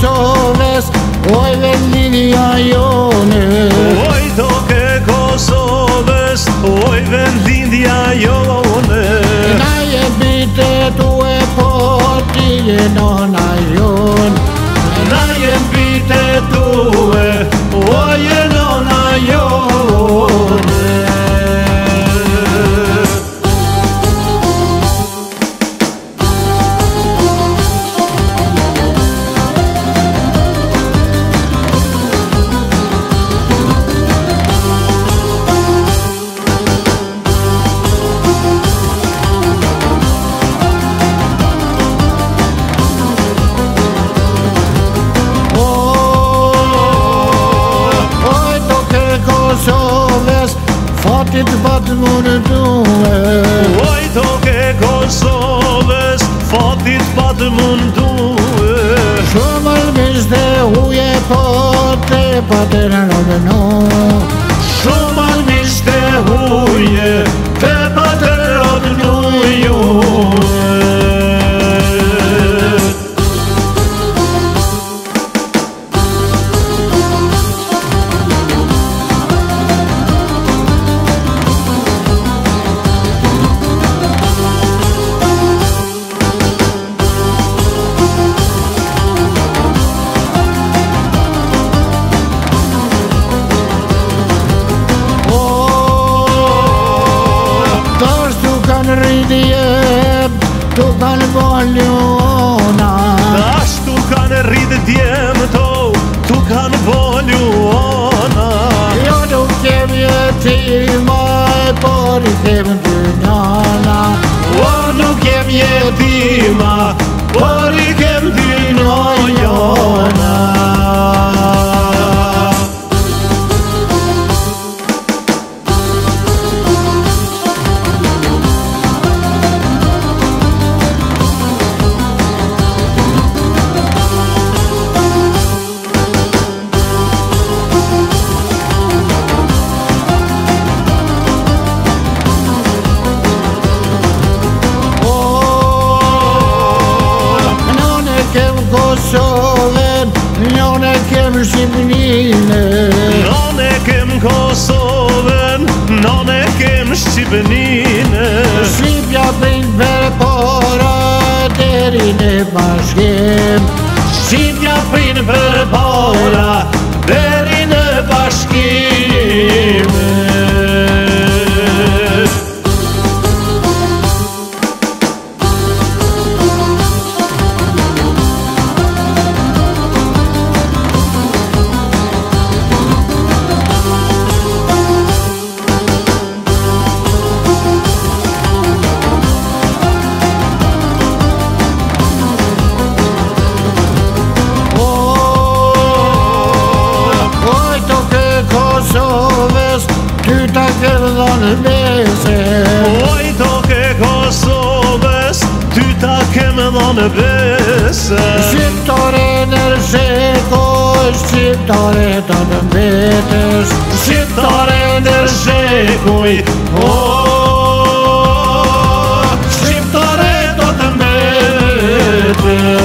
Kosovës Oj dhe linja jone Oj toke Kosovës Oj dhe linja jone Na je bitë tu e poti Je nona jone Na je jone fatë më në duhe Uaj toke Kosovës, fatit fatë më në uje pate, pate në në në në uje, pate në në Do t'alë voljona Ash tu kanë rritë djemë to Tu kanë në voljona Jo nuk kem jë ti ma e por i kem në të O nuk kem jë ti ma por i kem në të Kosovën Jo ne kem Shqipninë Jo ne kem Kosovën Jo ne kem Shqipninë Shqipja bëjnë për porë Dheri në bashkem Shqipja bëjnë për Kam më vonë besë, shitoren e rrjej, oj shitore do të mbetes, shitoren e rrjej oj, oh, shitore do të mbetes